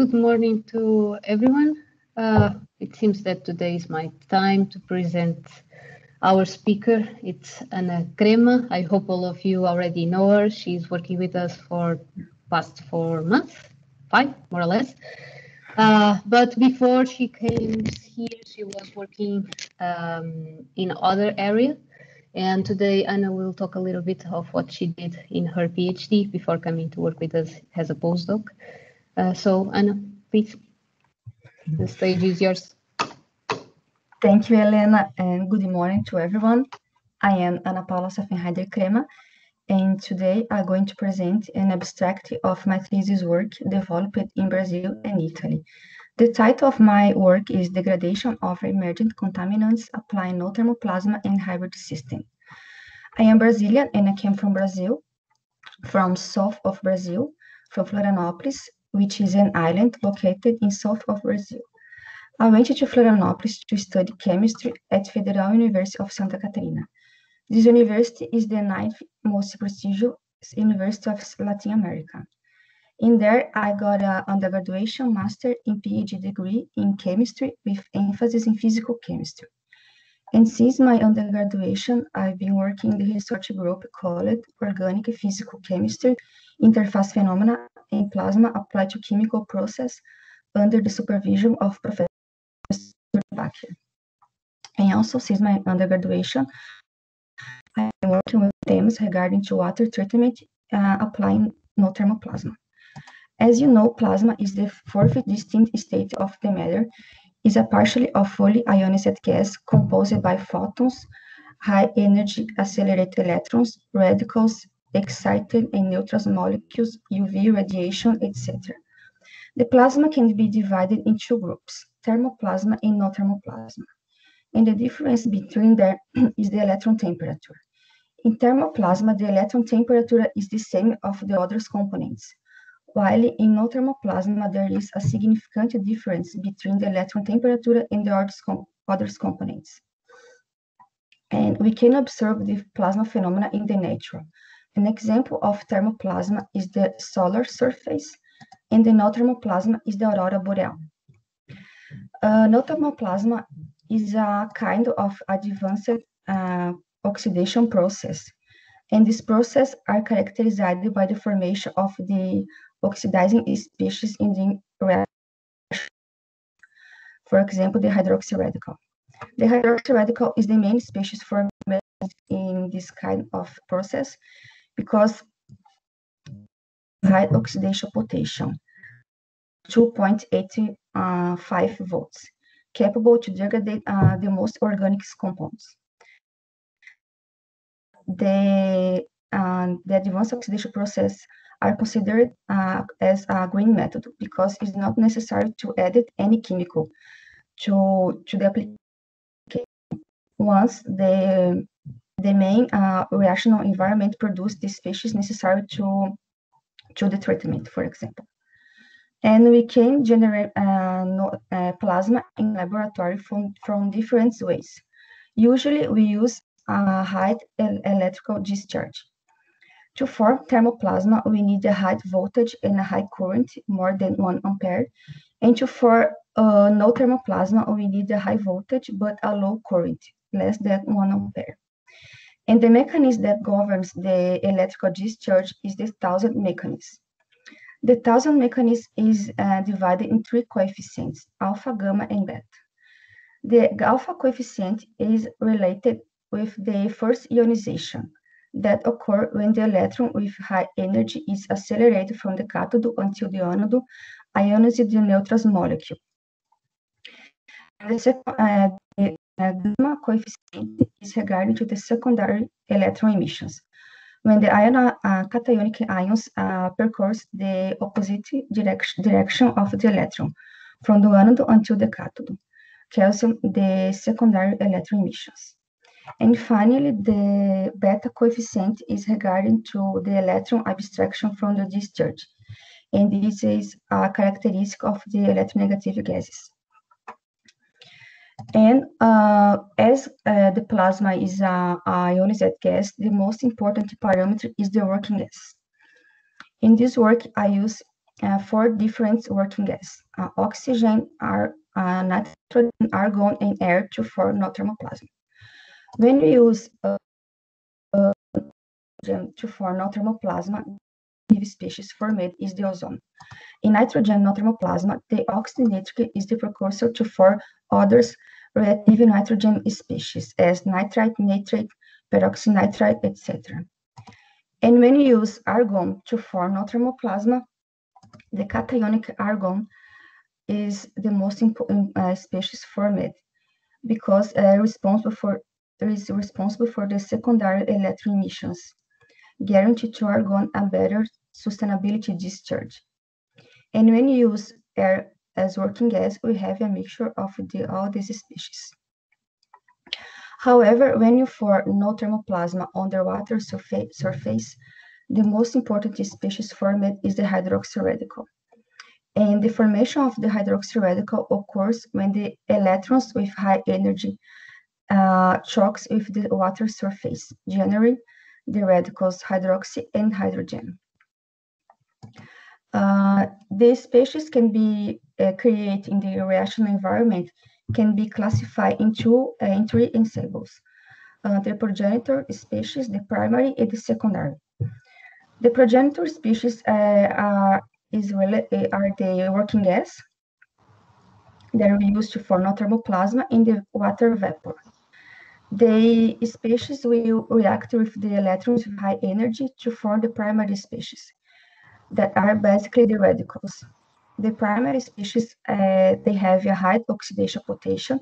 Good morning to everyone. Uh, it seems that today is my time to present our speaker. It's Anna Crema. I hope all of you already know her. She's working with us for past four months, five more or less. Uh, but before she came here, she was working um, in other area. And today Anna will talk a little bit of what she did in her PhD before coming to work with us as a postdoc. Uh, so Anna, please, the stage is yours. Thank you, Elena, and good morning to everyone. I am Ana Paula Saffenheider Crema, and today I'm going to present an abstract of my thesis work developed in Brazil and Italy. The title of my work is Degradation of Emergent Contaminants Applying No Thermoplasma in Hybrid System. I am Brazilian and I came from Brazil, from south of Brazil, from Florianópolis, which is an island located in south of Brazil. I went to Florianópolis to study chemistry at Federal University of Santa Catarina. This university is the ninth most prestigious university of Latin America. In there, I got an undergraduate master in PhD degree in chemistry with emphasis in physical chemistry. And since my undergraduation, I've been working in the research group called Organic Physical Chemistry, Interface Phenomena, and Plasma Applied to Chemical Process under the supervision of Professor Debacher. And also, since my undergraduate, I'm working with themes regarding to water treatment uh, applying no thermoplasma. As you know, plasma is the fourth distinct state of the matter, is a partially or fully ionized gas composed by photons, high energy accelerated electrons, radicals, excited and neutral molecules, UV radiation, etc. The plasma can be divided in two groups, thermoplasma and non-thermoplasma. And the difference between them is the electron temperature. In thermoplasma, the electron temperature is the same of the other components, while in non-thermoplasma, there is a significant difference between the electron temperature and the other components. And we can observe the plasma phenomena in the nature. An example of thermoplasma is the solar surface, and the non-thermoplasma is the aurora boreal. Uh, non-thermoplasma is a kind of advanced uh, oxidation process, and this process are characterized by the formation of the oxidizing species in the reaction. For example, the hydroxy radical. The hydroxy radical is the main species formed in this kind of process because high oxidation potential, 2.85 uh, volts, capable to degrade uh, the most organic compounds. The, uh, the advanced oxidation process are considered uh, as a green method because it's not necessary to add any chemical to, to the application once the the main uh, reactional environment produce these species necessary to, to the treatment, for example. And we can generate uh, no, uh, plasma in laboratory from, from different ways. Usually we use a high electrical discharge. To form thermoplasma, we need a high voltage and a high current, more than one ampere. And to form uh, no thermoplasma, we need a high voltage, but a low current, less than one ampere. And the mechanism that governs the electrical discharge is the Townsend mechanism. The Townsend mechanism is uh, divided in three coefficients, alpha, gamma, and beta. The alpha coefficient is related with the first ionization that occur when the electron with high energy is accelerated from the cathode until the anode ionizes the neutral molecule. The second, uh, the gamma coefficient is regarding to the secondary electron emissions. When the ion, uh, cationic ions uh, percourse the opposite direction, direction of the electron, from the anode until the cathode, calcium, the secondary electron emissions. And finally, the beta coefficient is regarding to the electron abstraction from the discharge. And this is a characteristic of the electronegative gases. And uh, as uh, the plasma is a, a ionized gas, the most important parameter is the working gas. In this work, I use uh, four different working gases, uh, oxygen, ar uh, nitrogen, argon, and air to form no thermoplasma. When we use uh, to form no thermoplasma, the species formed is the ozone. In nitrogen no thermoplasma, the oxygen nitrate is the precursor to four others reactive nitrogen species as nitrite, nitrate, peroxynitrite, etc. And when you use argon to form no the cationic argon is the most important uh, species formed because uh, responsible for is responsible for the secondary electron emissions, guarantee to argon a better sustainability discharge. And when you use air as working gas, we have a mixture of the, all these species. However, when you form no thermoplasma on the water surfa surface, the most important species formed is the hydroxy radical. And the formation of the hydroxy radical occurs when the electrons with high energy uh, chokes with the water surface, generally the radicals hydroxy and hydrogen. Uh, the species can be uh, created in the reactional environment can be classified into uh, in three ensembles. Uh, the progenitor species, the primary, and the secondary. The progenitor species uh, are, is, are the working gas that are used for no thermoplasma in the water vapor. The species will react with the electrons with high energy to form the primary species that are basically the radicals. The primary species, uh, they have a high oxidation potential,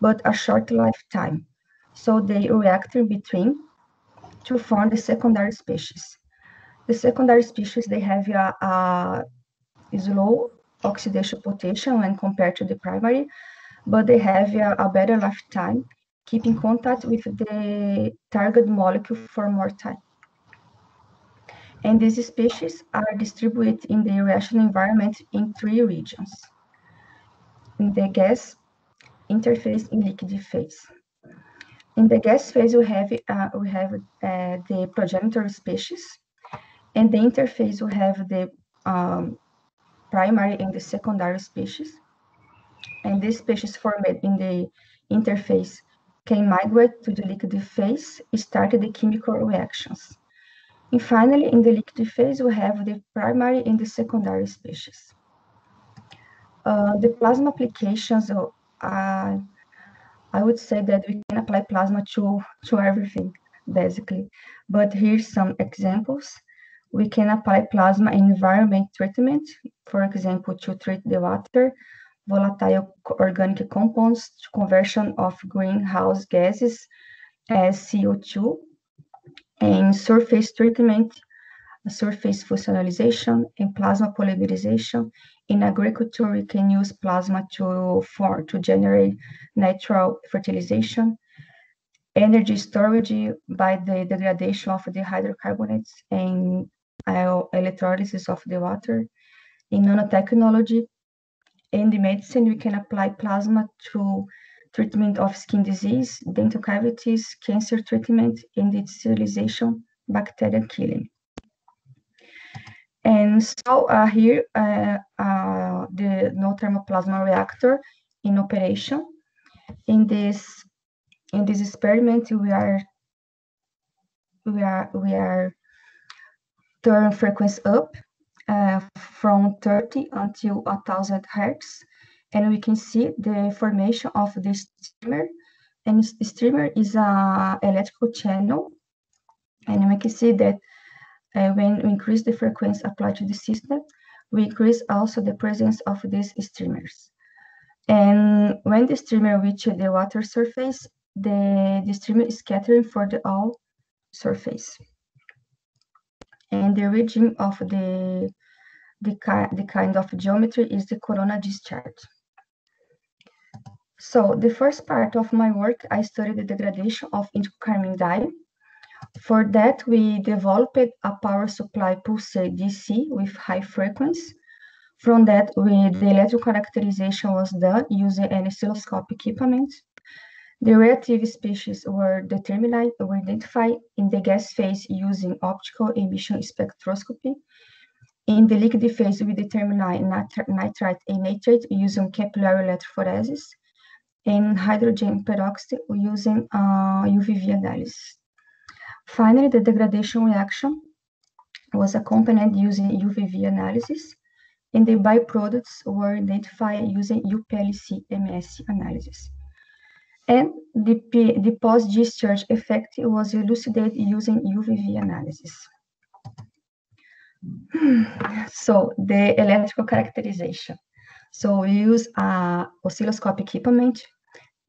but a short lifetime. So they react in between to form the secondary species. The secondary species, they have a, a slow oxidation potential when compared to the primary, but they have a, a better lifetime, keeping contact with the target molecule for more time and these species are distributed in the reaction environment in three regions. In the gas interface in liquid phase. In the gas phase, we have, uh, we have uh, the progenitor species, and the interface, we have the um, primary and the secondary species. And these species formed in the interface can migrate to the liquid phase, start the chemical reactions. And finally, in the liquid phase, we have the primary and the secondary species. Uh, the plasma applications, uh, I would say that we can apply plasma to, to everything, basically. But here's some examples. We can apply plasma in environment treatment, for example, to treat the water, volatile organic compounds, conversion of greenhouse gases as CO2 and surface treatment, surface functionalization, and plasma polymerization. In agriculture, we can use plasma to, for, to generate natural fertilization, energy storage by the degradation of the hydrocarbonates and electrolysis of the water. In nanotechnology, in the medicine, we can apply plasma to treatment of skin disease, dental cavities, cancer treatment, and the sterilization, bacteria killing. And so uh, here, uh, uh, the no thermoplasma reactor in operation. In this in this experiment, we are we are we are turn frequency up uh, from 30 until 1000 hertz and we can see the formation of the streamer. And streamer is a electrical channel, and we can see that uh, when we increase the frequency applied to the system, we increase also the presence of these streamers. And when the streamer reaches the water surface, the, the streamer is scattering for the all surface. And the region of the, the, the kind of geometry is the corona discharge. So the first part of my work, I studied the degradation of indigo dye. For that, we developed a power supply pulse DC with high frequency. From that, we, the electrical characterization was done using an oscilloscopic equipment. The reactive species were determined, were identified in the gas phase using optical emission spectroscopy. In the liquid phase, we determine nitrite and nitrate using capillary electrophoresis, and hydrogen peroxide using uh, UV-Vis analysis. Finally, the degradation reaction was accompanied using UV-Vis analysis, and the byproducts were identified using UPLC-MS analysis. And the, the post-discharge effect was elucidated using UV-Vis analysis. so the electrical characterization. So we use uh, oscilloscopic equipment,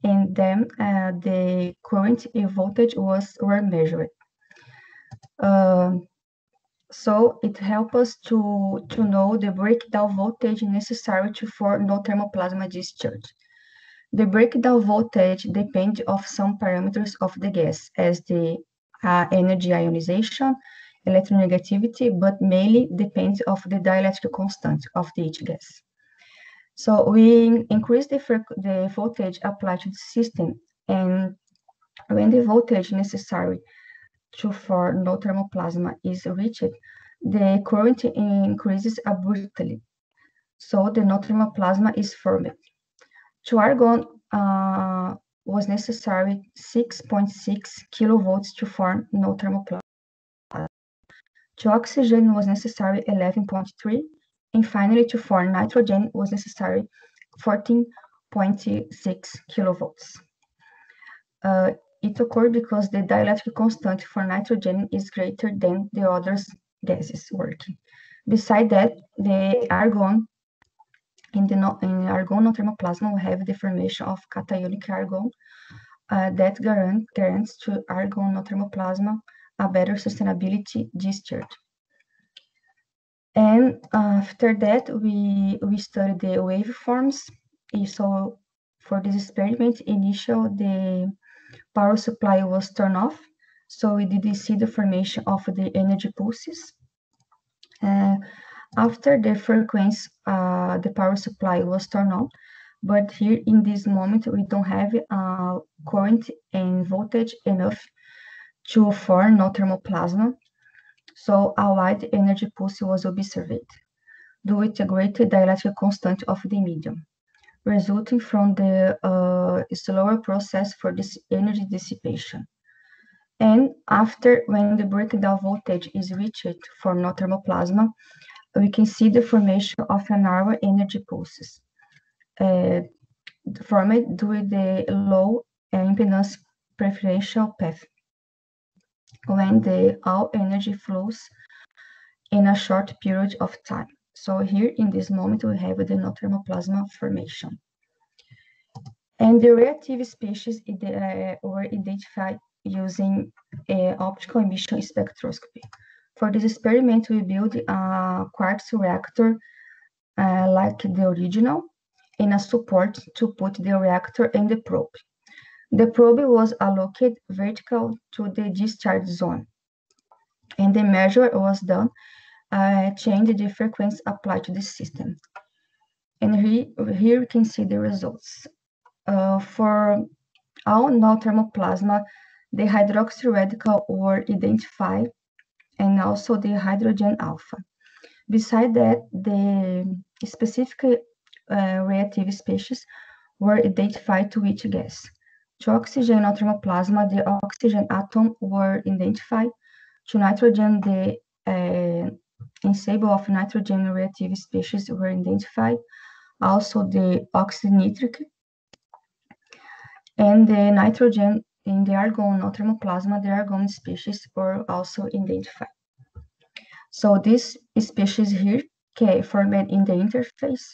and then uh, the current and voltage was were measured. Uh, so it helps us to, to know the breakdown voltage necessary to for no thermoplasma discharge. The breakdown voltage depends of some parameters of the gas, as the uh, energy ionization, electronegativity, but mainly depends of the dielectric constant of the each gas. So we increase the, the voltage applied to the system, and when the voltage necessary to for no thermoplasma is reached, the current increases abruptly. So the no thermoplasma is formed. To argon uh, was necessary 6.6 kilovolts to form no thermoplasma. To oxygen was necessary 11.3, and finally to form nitrogen was necessary 14.6 kilovolts. Uh, it occurred because the dielectric constant for nitrogen is greater than the other gases working. Beside that, the argon in the no, in argon thermoplasma, we have the formation of cationic argon uh, that guarant, guarantees to argon thermoplasma a better sustainability discharge. And after that, we, we studied the waveforms. So for this experiment, initial the power supply was turned off. So we didn't see the formation of the energy pulses. Uh, after the frequency, uh, the power supply was turned on, but here in this moment, we don't have uh, current and voltage enough to form no thermoplasma. So a wide energy pulse was observed, due to a great dielectric constant of the medium, resulting from the uh, slower process for this energy dissipation. And after, when the breakdown voltage is reached for no thermoplasma, we can see the formation of a narrow energy pulses uh, formed due to the low impedance preferential path when the all energy flows in a short period of time. So here in this moment, we have the no thermoplasma formation. And the reactive species uh, were identified using uh, optical emission spectroscopy. For this experiment, we built a quartz reactor uh, like the original and a support to put the reactor and the probe. The probe was allocated vertical to the discharge zone, and the measure was done, uh, change the frequency applied to the system. And here, here we can see the results. Uh, for all no thermoplasma, the hydroxy radical were identified and also the hydrogen alpha. Beside that, the specific uh, reactive species were identified to each gas. To oxygen or thermoplasma, the oxygen atom were identified. To nitrogen, the uh, ensemble of nitrogen reactive species were identified. Also, the oxynitric and the nitrogen in the argon or thermoplasma, the argon species were also identified. So this species here, K, formed in the interface,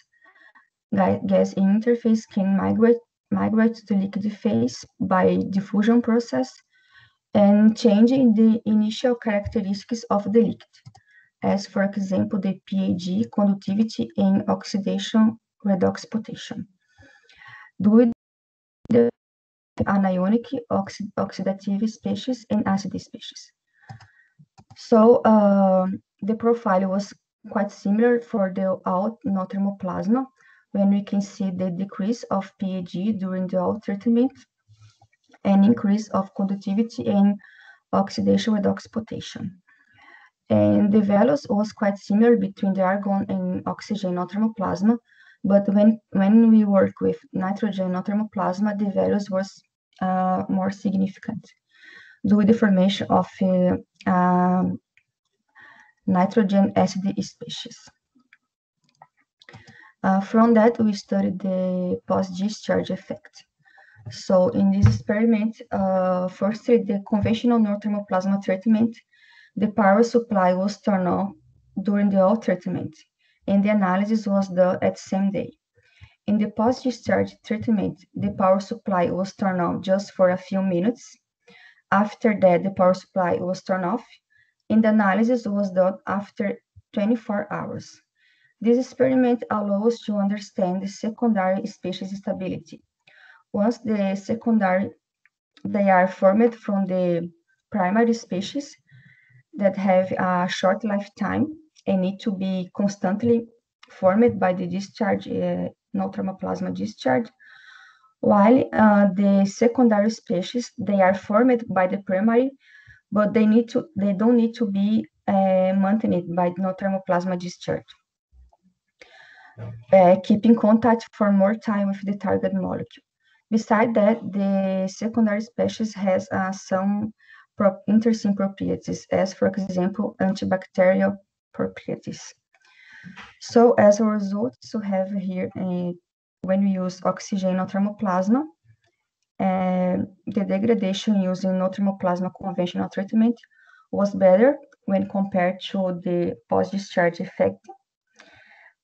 gas interface can migrate, migrate to liquid phase by diffusion process and changing the initial characteristics of the liquid, as for example, the pH, conductivity, and oxidation redox potential. Due the anionic, oxid oxidative species, and acid species. So uh, the profile was quite similar for the alt no thermoplasma, when we can see the decrease of pH during the alt treatment and increase of conductivity and oxidation redox potential. And the values was quite similar between the argon and oxygen non-thermoplasma, but when, when we work with nitrogen non-thermoplasma, the values was uh, more significant due to the formation of uh, um, nitrogen acid species. Uh, from that, we studied the post-discharge effect. So in this experiment, uh, firstly, the conventional non-thermoplasma treatment, the power supply was turned on during the whole treatment, and the analysis was done at the same day. In the post-discharge treatment, the power supply was turned on just for a few minutes. After that, the power supply was turned off, and the analysis was done after 24 hours. This experiment allows to understand the secondary species stability. Once the secondary, they are formed from the primary species that have a short lifetime and need to be constantly formed by the discharge, uh, no thermoplasma discharge, while uh, the secondary species, they are formed by the primary, but they need to, they don't need to be uh, maintained by no thermoplasma discharge uh, keep in contact for more time with the target molecule. Besides that, the secondary species has uh, some pro interesting properties, as for example, antibacterial properties. So as a result, so have here, uh, when we use oxygen thermoplasma, and the degradation using no thermoplasma conventional treatment was better when compared to the post-discharge effect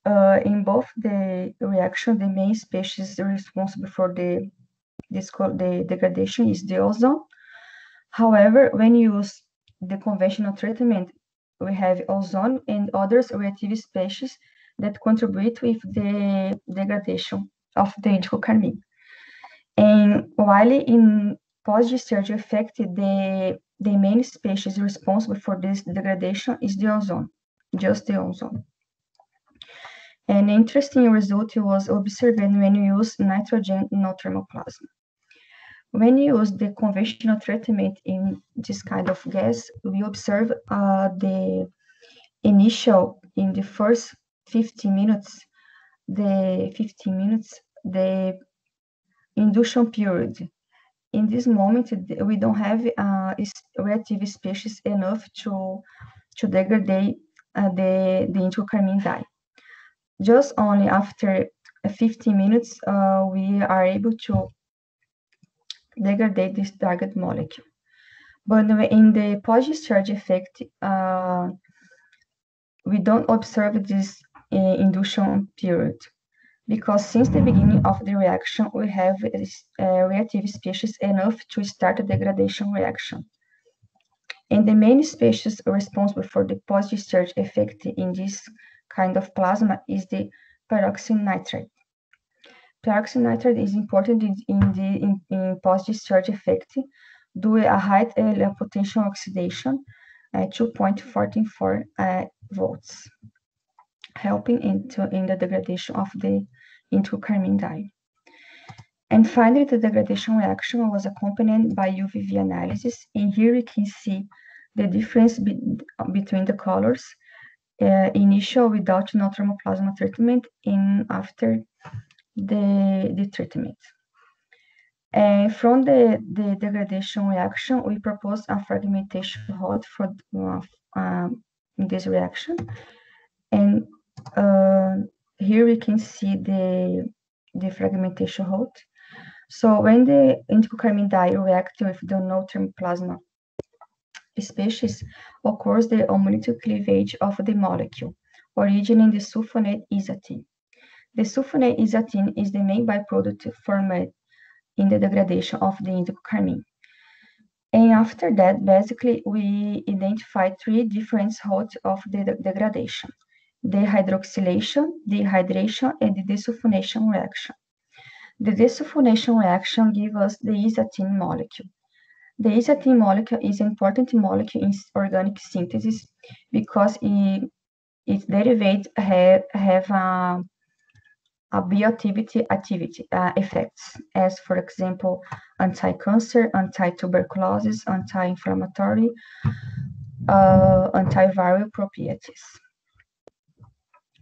uh, in both the reaction, the main species responsible for the, this, the degradation is the ozone. However, when you use the conventional treatment, we have ozone and other reactive species that contribute with the degradation of the indigo carmine. And while in post-discharge effect, the, the main species responsible for this degradation is the ozone, just the ozone. An interesting result was observed when you use nitrogen no thermoplasma. When you use the conventional treatment in this kind of gas, we observe uh, the initial, in the first 50 minutes, the 15 minutes, the induction period. In this moment, we don't have uh, reactive species enough to, to degrade uh, the, the dye just only after 50 minutes, uh, we are able to degrade this target molecule. But in the post-discharge effect, uh, we don't observe this uh, induction period because since the beginning of the reaction, we have uh, reactive species enough to start a degradation reaction. And the main species responsible for the post-discharge effect in this kind of plasma is the peroxynitrite. Peroxynitrite is important in, the in, in post-discharge effect due a high uh, potential oxidation at 2.44 uh, volts, helping into in the degradation of the into carmine dye. And finally, the degradation reaction was accompanied by UV-Vis analysis. And here you can see the difference be between the colors uh, initial without no thermoplasma treatment and after the, the treatment. And from the, the degradation reaction, we propose a fragmentation hot for uh, um, this reaction. And uh, here we can see the, the fragmentation hot. So when the carmine dye reacts with the no thermoplasma species occurs the homolytic cleavage of the molecule, originating the sulfonate isatine. The sulfonate isatine is the main byproduct formed in the degradation of the indigo carmine. And after that, basically, we identify three different routes of the de degradation, the hydroxylation, dehydration, and the desulfonation reaction. The desulfonation reaction gives us the isatine molecule. The isatine molecule is an important molecule in organic synthesis because it, its derivatives have, have a, a bioactivity activity uh, effects, as for example, anti-cancer, anti-tuberculosis, anti-inflammatory. uh, antiviral properties.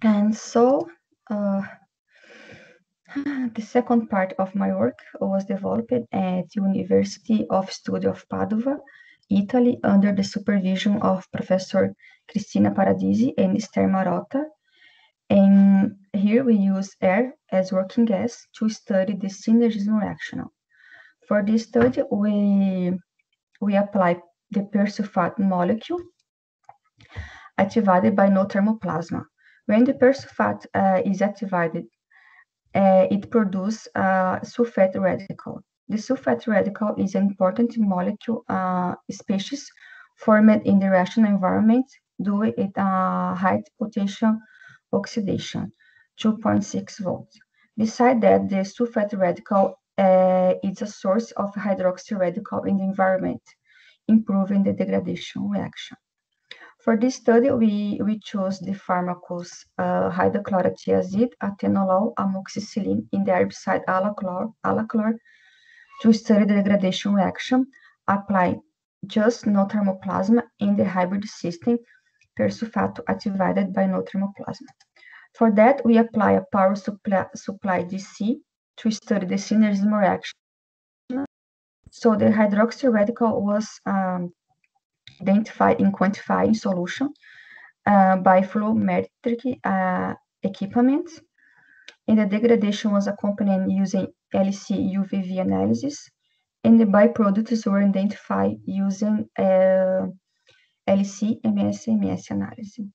And so uh, the second part of my work was developed at University of Studio of Padova, Italy, under the supervision of Professor Cristina Paradisi and Ester Marotta. And here we use air as working gas to study the synergism reaction. For this study, we, we apply the persulfate molecule activated by no thermoplasma. When the persulfate uh, is activated, uh, it produces a sulfate radical. The sulfate radical is an important molecule uh, species formed in the reaction environment due to uh, high potential oxidation, 2.6 volts. Besides that, the sulfate radical uh, is a source of hydroxy radical in the environment, improving the degradation reaction. For this study, we, we chose the pharmacos uh, hydrochlorothiazide, atenolol, amoxicillin in the herbicide alachlor, alachlor to study the degradation reaction, apply just no thermoplasma in the hybrid system persulfato activated by no thermoplasma. For that, we apply a power supply, supply DC to study the synergism reaction. So the hydroxy radical was um, identified in solution uh, by fluorimetric uh, equipment. And the degradation was accompanied using LC UV-Vis analysis. And the byproducts were identified using uh, LC MS MS analysis.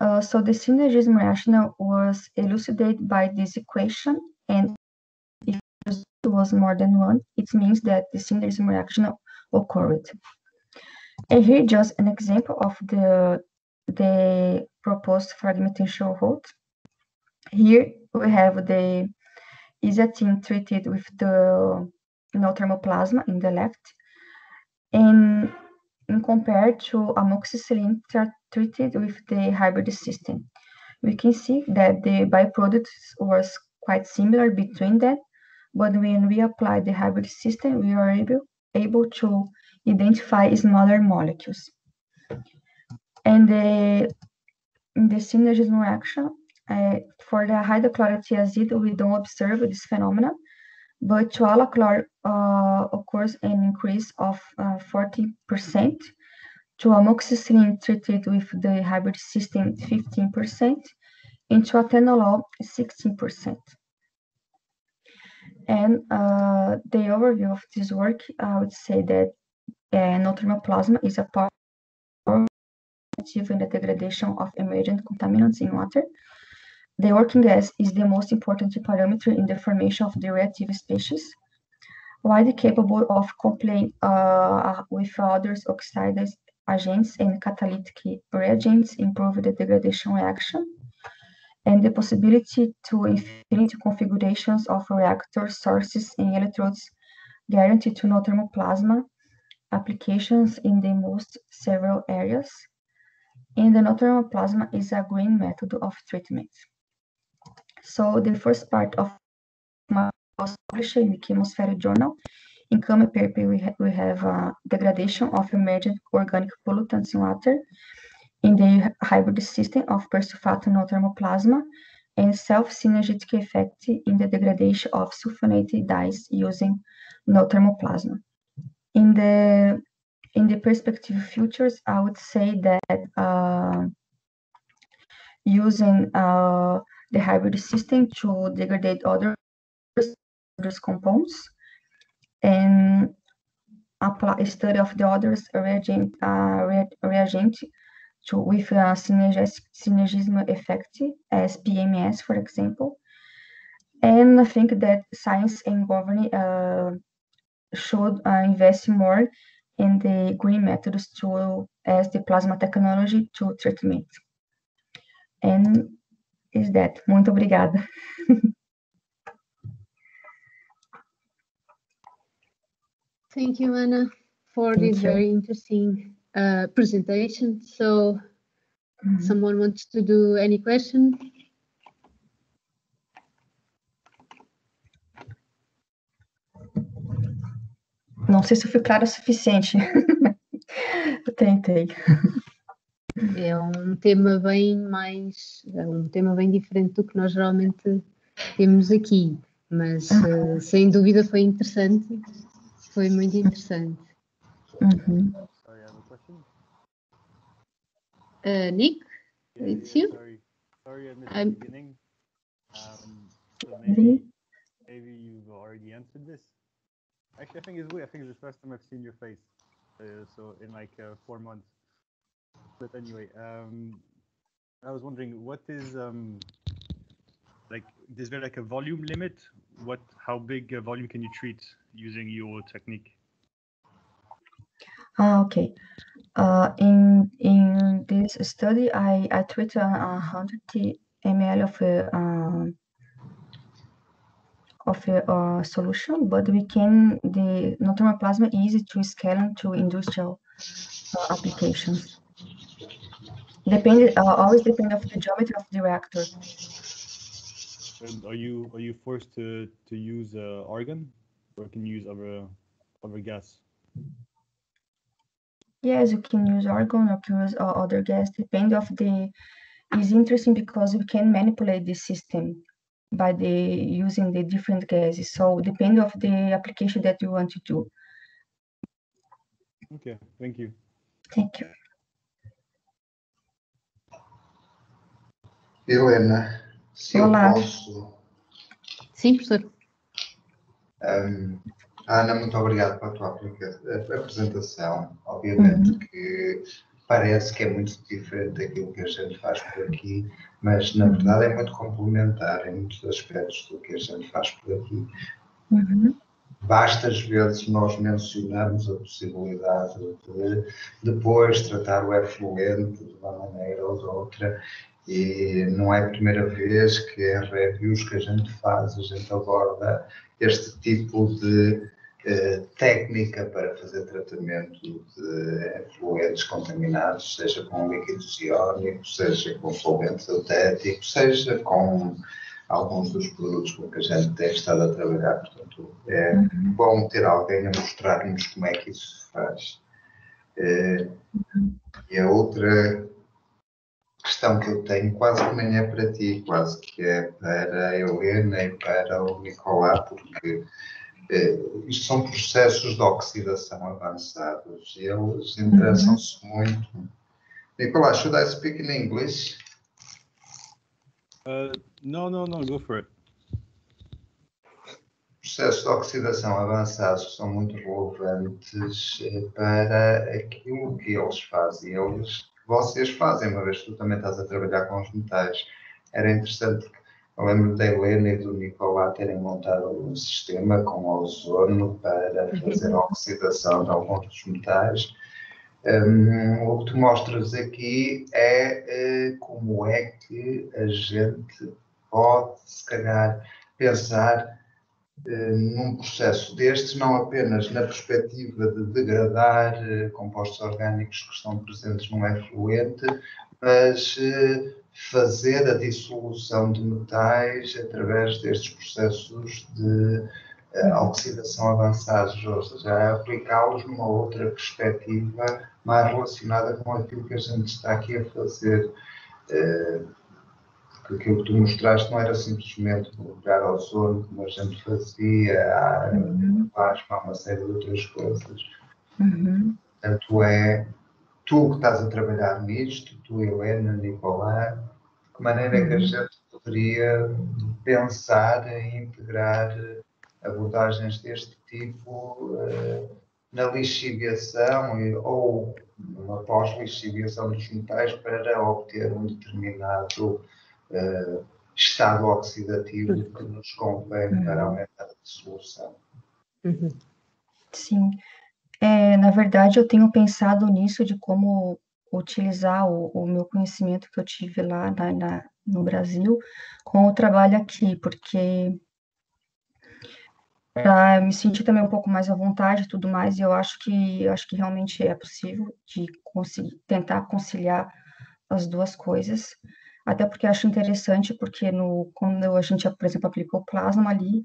Uh, so the synergism rationale was elucidated by this equation, and if it was more than one, it means that the synergism reaction occurred. Here just an example of the, the proposed fragmentation route. Here we have the isotene treated with the no thermoplasma in the left. And in compared to amoxicillin treated with the hybrid system. We can see that the byproducts was quite similar between them, but when we apply the hybrid system, we are able, able to identify smaller molecules. And the, in the synergism reaction, uh, for the hydrochlorothiazide, we don't observe this phenomenon, but to alachlor uh, occurs an increase of uh, 40%, to amoxicillin treated with the hybrid system 15%, and to atenolol 16%. And uh, the overview of this work, I would say that no thermoplasma is a part in the degradation of emergent contaminants in water. The working gas is the most important parameter in the formation of the reactive species, widely capable of complying uh, with other oxidized agents and catalytic reagents improve the degradation reaction, and the possibility to infinite configurations of reactor sources and electrodes guarantee to no thermoplasma applications in the most several areas. And the no thermoplasma is a green method of treatment. So the first part of my was published in the Chemosphere Journal. In common paper, we, ha we have uh, degradation of emergent organic pollutants in water in the hybrid system of persulfate no thermoplasma and self-synergetic effect in the degradation of sulfonated dyes using no thermoplasma. In the in the perspective futures, I would say that uh, using uh, the hybrid system to degrade other compounds and apply a study of the others reagent, uh, reagent to, with a synergism effect as PMS, for example. And I think that science and government uh, should uh, invest more in the green methods to as the plasma technology to treatment. And is that. Muito obrigada. Thank you, Anna, for Thank this you. very interesting uh, presentation. So, mm -hmm. someone wants to do any question? Não sei se eu fui clara o suficiente. Tentei. É um tema bem mais, é um tema bem diferente do que nós geralmente temos aqui, mas uh, sem dúvida foi interessante, foi muito interessante. Uhum. Uh, Nick, it's you. Sorry, sorry, I missed I'm- the beginning. Um, so maybe, maybe you've already answered this. Actually, I think it's weird. I think it's the first time I've seen your face. Uh, so in like uh, four months. But anyway, um, I was wondering, what is um, like? Is there like a volume limit? What? How big a volume can you treat using your technique? Ah, okay. Uh, in in this study, I I treat a, a hundred ml of a um, of a uh, solution, but we can the non-thermal plasma easy to scale into industrial uh, applications. Depend uh, always depend of the geometry of the reactor. And are you are you forced to to use uh, argon, or can you use other other gas? Yes, you can use argon or can use uh, other gas. Depend of the. is interesting because we can manipulate the system by the using the different gases. So depend of the application that you want to do. Okay, thank you. Thank you. Helena, se eu Olá. posso. Sim, professor. Hum, Ana, muito obrigado pela tua apresentação. Obviamente que parece que é muito diferente daquilo que a gente faz por aqui, mas na verdade é muito complementar em muitos aspectos do que a gente faz por aqui. Uhum. Bastas vezes nós mencionamos a possibilidade de depois tratar o efluente de uma maneira ou de outra, e não é a primeira vez que em reviews que a gente faz, a gente aborda este tipo de técnica para fazer tratamento de efluentes contaminados, seja com líquidos iónicos, seja com solvente sintético, seja com alguns dos produtos com que a gente tem estado a trabalhar. Portanto, é bom ter alguém a mostrar-nos como é que isso se faz. Eh, e a outra questão que eu tenho, quase que nem é para ti, quase que é para a Helena e para o Nicolá, porque eh, isto são processos de oxidação avançados e eles interessam-se muito. Nicolá, should I speak in English? Uh, no, no, no, go for it. processos de oxidação avançados são muito relevantes eh, para aquilo que eles fazem, eles, vocês fazem, uma vez que tu também estás a trabalhar com os metais. Era interessante lembro da Helena e do Nicolá terem montado um sistema com ozono para fazer a oxidação de alguns dos metais. Hum, o que tu mostras aqui é eh, como é que a gente pode, se calhar, pensar num processo destes, não apenas na perspectiva de degradar eh, compostos orgânicos que estão presentes num efluente, mas eh, fazer a dissolução de metais através destes processos de eh, oxidação avançados, ou seja, aplicá-los numa outra perspectiva mais relacionada com aquilo que a gente está aqui a fazer. Porque aquilo que tu mostraste não era simplesmente colocar ozono, como a gente fazia, a plasma, uma série de outras coisas. Uhum. Portanto, é tu que estás a trabalhar nisto, tu, Helena, Nicolá, de que maneira é que a gente poderia pensar em integrar abordagens deste tipo eh, na lixiviação e- ou numa pós-lixiviação dos metais para obter um determinado eh, estado oxidativo que nos convém para aumentar a dissolução. Uhum. Sim. É, na verdade, eu tenho pensado nisso de como utilizar o, o meu conhecimento que eu tive lá na, na- no Brasil com o trabalho aqui, porque para me sentir também um pouco mais à vontade e tudo mais, e eu acho que eu acho que realmente é possível de conseguir tentar conciliar as duas coisas. Até porque acho interessante, porque no, quando a gente, por exemplo, aplicou plasma ali,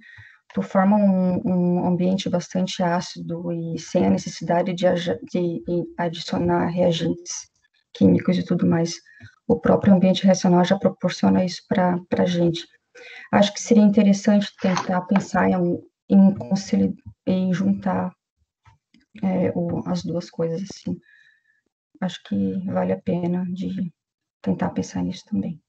tu forma um, um, ambiente bastante ácido e sem a necessidade de, de, de adicionar reagentes químicos e tudo mais. O próprio ambiente reacional já proporciona isso para a gente. Acho que seria interessante tentar pensar em, em, em juntar é, o, as duas coisas assim. Acho que vale a pena de tentar pensar nisso também.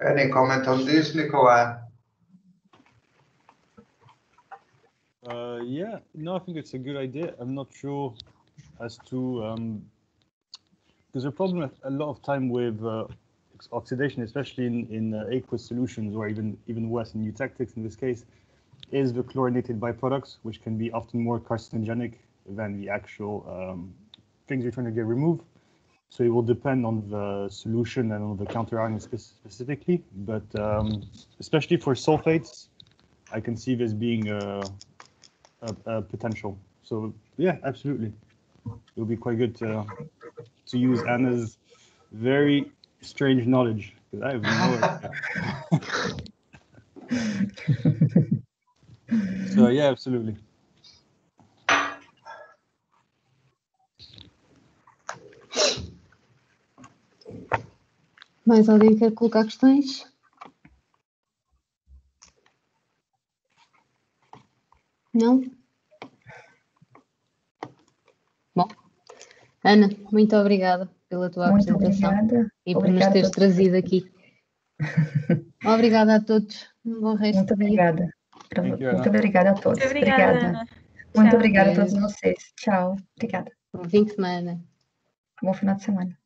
Any comment on this, Nicola? Uh, yeah, no, I think it's a good idea. I'm not sure as to um, there's a problem a lot of time with uh, oxidation, especially in in uh, aqueous solutions, or even even worse in eutectics in this case, is the chlorinated byproducts, which can be often more carcinogenic than the actual um, things you're trying to get removed. So it will depend on the solution and on the counter spe specifically, but um, especially for sulfates, I can see this being a, a, a, potential. So yeah, absolutely, it will be quite good to to use Anna's very strange knowledge because I have no idea. so yeah, absolutely. Mais alguém quer colocar questões? Não? Bom, Ana, muito obrigada pela tua muito apresentação obrigada. e por nos teres trazido aqui. obrigada a todos. Um bom resto muito obrigada. Muito you, obrigada a todos. Muito obrigada. obrigada. Muito obrigada a todos vocês. Tchau. Obrigada. Bom fim de semana. Bom final de semana.